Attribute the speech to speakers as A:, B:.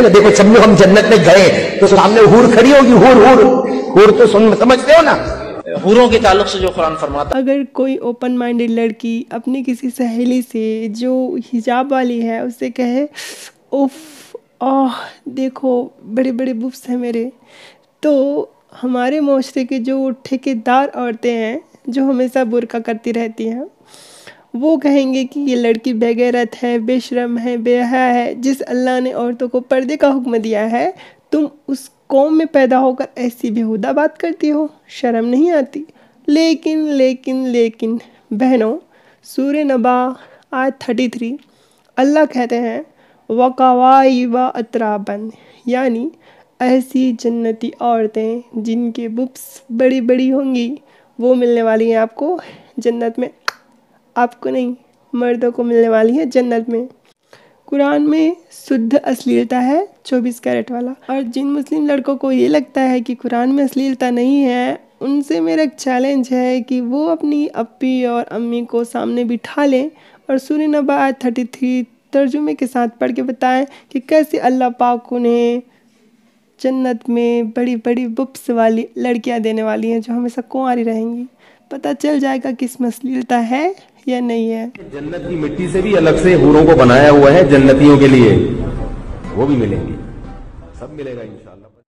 A: ना देखो लोग हम जन्नत में गए तो सामने हूर खड़ी होगी, हूर हूर। हूर तो सुन, समझते हो ना?
B: हूरों के ताल्लुक से जो कुरान फरमाता
C: अगर कोई ओपन माइंडेड लड़की अपनी किसी सहेली से जो हिजाब वाली है उससे कहे, उफ, आह, देखो बड़े बड़े बुफ्स हैं मेरे। तो हमारे माशरे के जो ठेकेदार औरतें हैं, जो हमेशा बुरका करती रहती हैं वो कहेंगे कि ये लड़की बेगैरत है, बेशरम है, बेहया है, जिस अल्लाह ने औरतों को पर्दे का हुक्म दिया है, तुम उस कौम में पैदा होकर ऐसी बेहुदा बात करती हो, शर्म नहीं आती। लेकिन लेकिन लेकिन, बहनों, सूर्य नबा आज थर्टी थ्री, अल्लाह कहते हैं वकावाई व अतराबन यानी ऐसी जन्नती औरतें जिनके बुप्स बड़ी बड़ी होंगी, वो मिलने वाली हैं आपको जन्नत में। आपको नहीं, मर्दों को मिलने वाली है जन्नत में। कुरान में शुद्ध अश्लीलता है, चौबीस कैरेट वाला। और जिन मुस्लिम लड़कों को ये लगता है कि कुरान में अश्लीलता नहीं है, उनसे मेरा एक चैलेंज है कि वो अपनी अपी और अम्मी को सामने बिठा लें और सूर्य नबा थर्टी थ्री तर्जुमे के साथ पढ़ के बताएँ कि कैसे अल्लाह पाक उन्हें जन्नत में बड़ी बड़ी बुप्स वाली लड़कियाँ देने वाली हैं जो हमेशा कुंवारी रहेंगी। पता चल जाएगा किस अश्लीलता है या नहीं है।
D: जन्नत की मिट्टी से भी अलग से हूरों को बनाया हुआ है जन्नतियों के लिए। वो भी मिलेंगे। सब मिलेगा इंशाल्लाह।